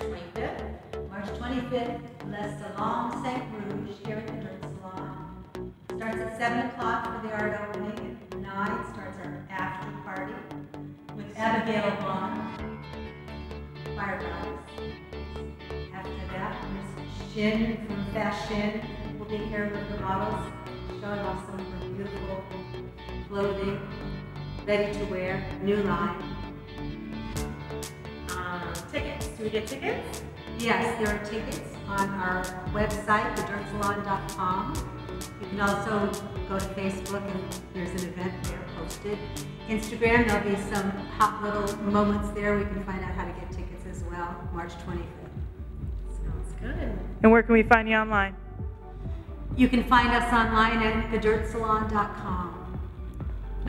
25th. March 25th, Les Salon St. Rouge here at the Dirt Salon. Starts at 7 o'clock for the art opening. At 9 starts our after party with Abigail Vaughn, Fire Goddess. After that, Miss Shin from Fashion will be here with the models, showing off some of her beautiful clothing, ready to wear, new line. Tickets. Do we get tickets? Yes, there are tickets on our website, thedirtsalon.com. You can also go to Facebook and there's an event there posted. Instagram, there'll be some hot little moments there. We can find out how to get tickets as well, March 25th. Sounds good. And where can we find you online? You can find us online at thedirtsalon.com.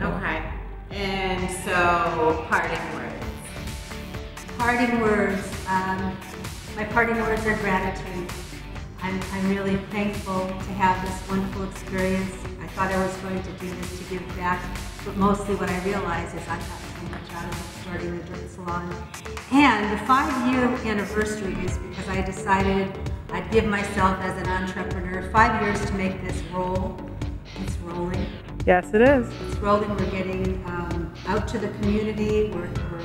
Okay. And so, parting words. Parting words. Um, my parting words are gratitude. I'm, I'm really thankful to have this wonderful experience. I thought I was going to do this to give back, but mostly what I realized is I got so much out of starting the Dirt Salon. And the five-year anniversary is because I decided I'd give myself as an entrepreneur five years to make this roll. It's rolling. Yes, it is. It's rolling. We're getting um, out to the community. We're, we're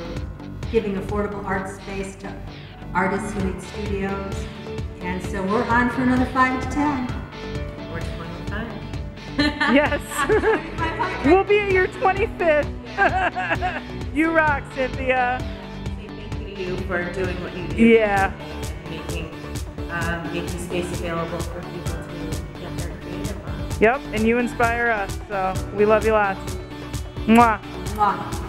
giving affordable art space to artists who need studios. And so we're on for another five to ten. Or 25. Yes. we'll be at your 25th. you rock, Cynthia. Thank you for doing what you do. Yeah. Making, um, making space available for people to get their creative on. Yep, and you inspire us, so we love you lots. Mwah. Mwah.